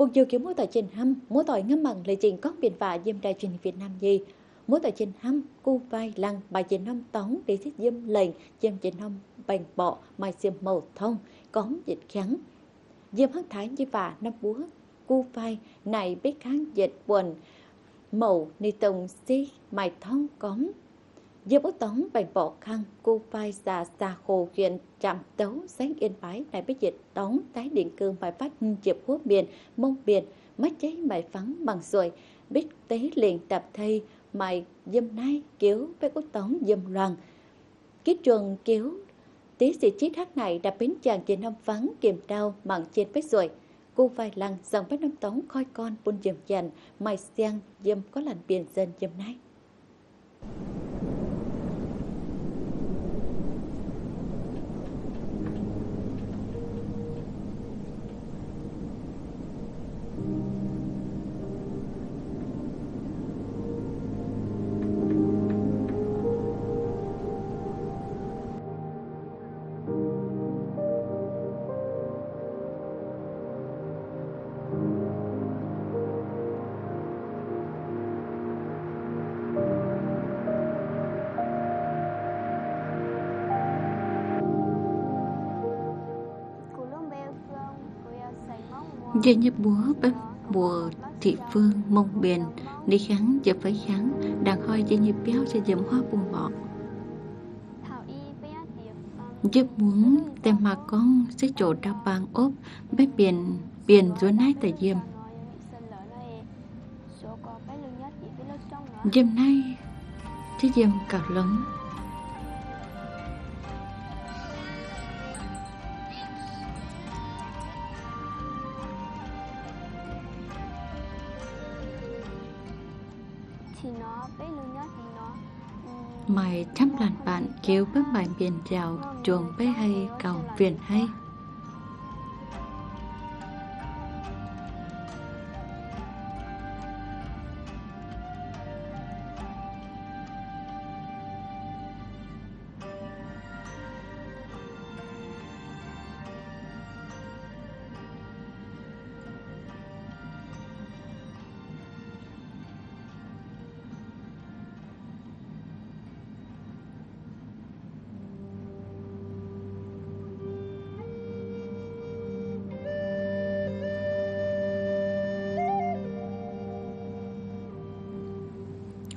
Vùng dự kiểu mối tội trình hâm mối tội ngâm bằng lệ trình có biện vạ dâm đài truyền Việt Nam gì mối tội trình hâm cu vai lăng bài trình năm tống để thiết dâm lệnh dâm trình năm bành bọ mai xiêm màu thông có dịch kháng. Dâm hắc thái như vả năm búa cu vai này biết kháng dịch buồn màu ni tùng si mai thông cóng, Diệp út tống bành bộ khăn cô vai xà xà khổ huyện trạm tấu sáng yên bái đại biết dịch tống tái điện cương, bài phát diệp hút miền, mông biển mắt cháy bài phắn bằng rồi biết tế liền tập thay mày dâm nai kiếu với út tống dâm loàn ký trường kiếu tí sĩ chiếc hát này đã bến chàng trên năm vắng kiềm đau mặn trên vết rồi cô vai lăng dòng bách năm tống, khoi con buôn dầm dành mày xiang dâm có lành biển dân dâm nai. Dây nhập búa bếp mùa thị phương, mông biển đi kháng giờ phải kháng đàn hoi dây nhập béo cho dầm hoa bùng bọt giúp muốn tem mà con sẽ chỗ đau bang ốp bếp biển biển ruột nái tại diêm. Diêm nay chứ diêm cả lớn mày chăm làn bạn kéo với bài biển giàu chuồng bê hay cầu viền hay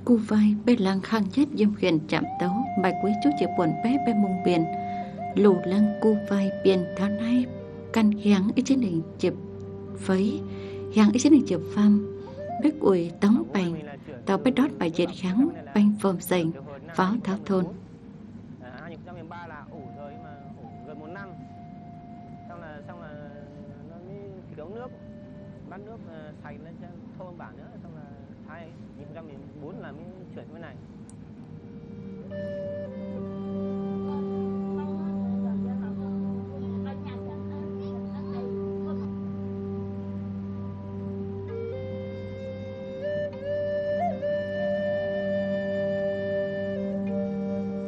cu vai bê lăng khang nhất dâm khiển chạm tấu. Bài quý chú chỉ buồn bé bé mông biển. Lù lăng cu vai biển tháo nay căn hiáng ý trên đỉnh chụp phấy, hiáng ý trên đỉnh chụp pham. Bếp ủi tống bành, tàu bếp đót bài diệt kháng banh phồm dành, pháo tháo thôn. Ờ, nước ờ, sạch lên thôn bản nữa, xong là hai 2014 là mới chuyển cái này.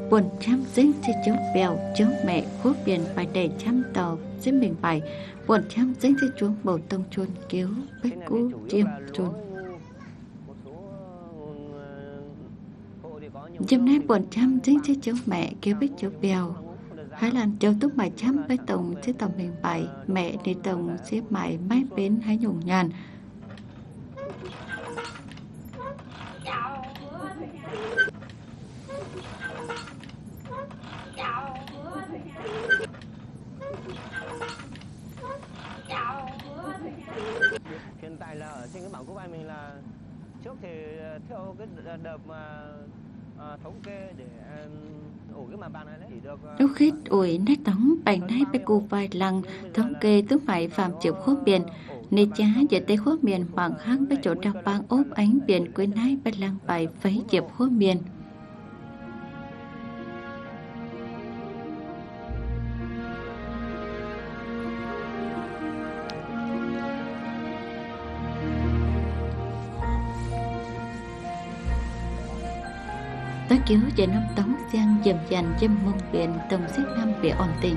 Quần trăm dính thì chống bèo chống mẹ khuất biển bài đầy trăm tàu dưới mình bài. Quần trăm dính thì chuông bầu tông chuôn cứu bách cú chiêm chuôn Chim nay bọn chăm chính chứ cháu mẹ kêu biết cháu bèo. Hãy làm cháu túc mà chăm với tổng chứ tổng mình bảy Mẹ đi tổng xếp mày mái bến hãy nhùng nhàn Hiện tại là ở trên cái bảng của bài mình là Trước thì ờ, theo cái đợt mà Ờ, được lúc khít ủi nét tống bành nái bê cô vai lăng thống kê tứ phải phạm chịu khốt biển. Nê chá giờ tây khốt miền bằng hăng với chỗ đào bang ốp ánh biển quên nái bê lăng bài phấy chịu khốt miền Tới chiếu cho năm tống sang dầm dành cho môn viện tổng xếp năm về ổn tình.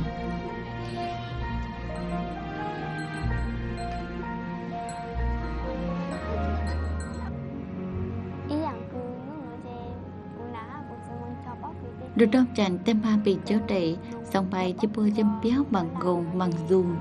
Được đông chẳng tên ba bị cháu trị Xong bài chứ bôi dâm béo bằng gồm bằng dùng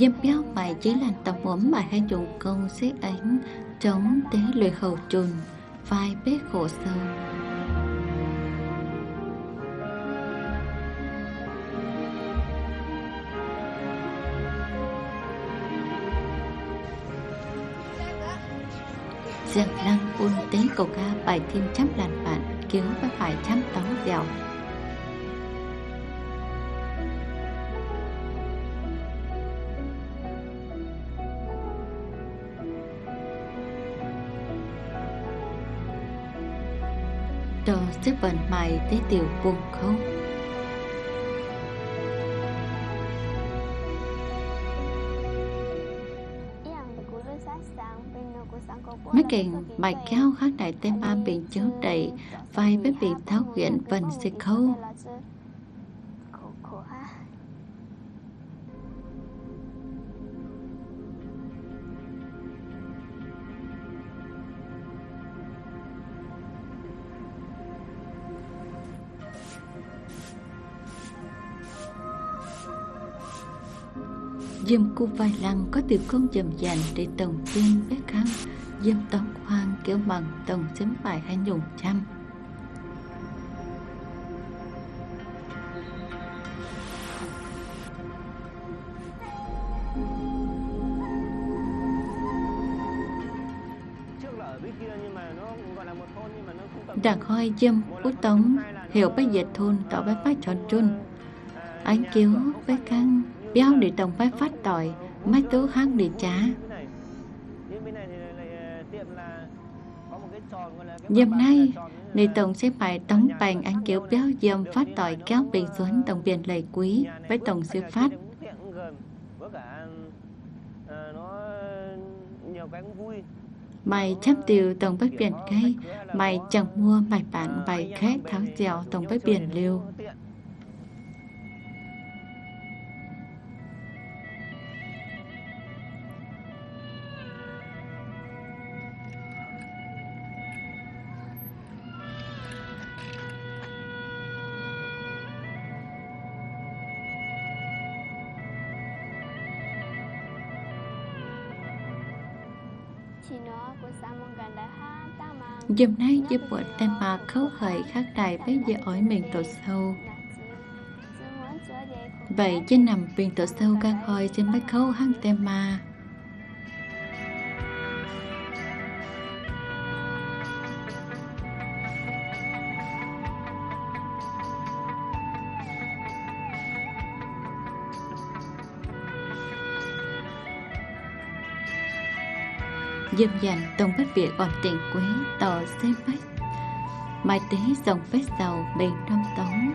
Dâm béo bài chỉ là tập ẩm bài hai dụng công xét ảnh chống tế luyện hầu trùn vai bế khổ sâu Giang lăng ôn tế cầu ca bài thêm chấm lành bạn kiếu và phải chấm tấu dẻo. Đồ vận mày tới tiểu buồn không? Mấy kiện bài kéo khác đại tên ba biển chấu đầy Vai với biển tháo hiện vần xì khâu. Dìm cu vai lăng có từ con dầm dành để tổng tiên bé khăn Dìm tổng hoang kéo bằng tổng chấm bài hay nhùng trăm Đàn hoi dâm út tống, hiểu bách diệt thôn tỏ bách bách tròn trôn Anh cứu bách khăn béo để tổng phải phát tỏi mấy tố hăng để trả Dầm nay, Nị Tổng sẽ phải tống bàn ăn kiểu béo dầm phát tỏi kéo bình xuống tổng biển lời quý với tổng sư phát. Mày chấp tiêu tổng bách biển cây, mày chẳng mua mày bạn mày khét tháo dẻo tổng bách biển liêu. Dùm nay giúp bộ tên bà khấu khởi khác đại với giờ ỏi miền tổ sâu. Vậy chứ nằm miền tổ sâu ca khoi trên bách khấu hăng tên mà dâm dành tông bất việc còn tiền quý tờ xếp bách. Mai tế dòng vết dầu bền năm tống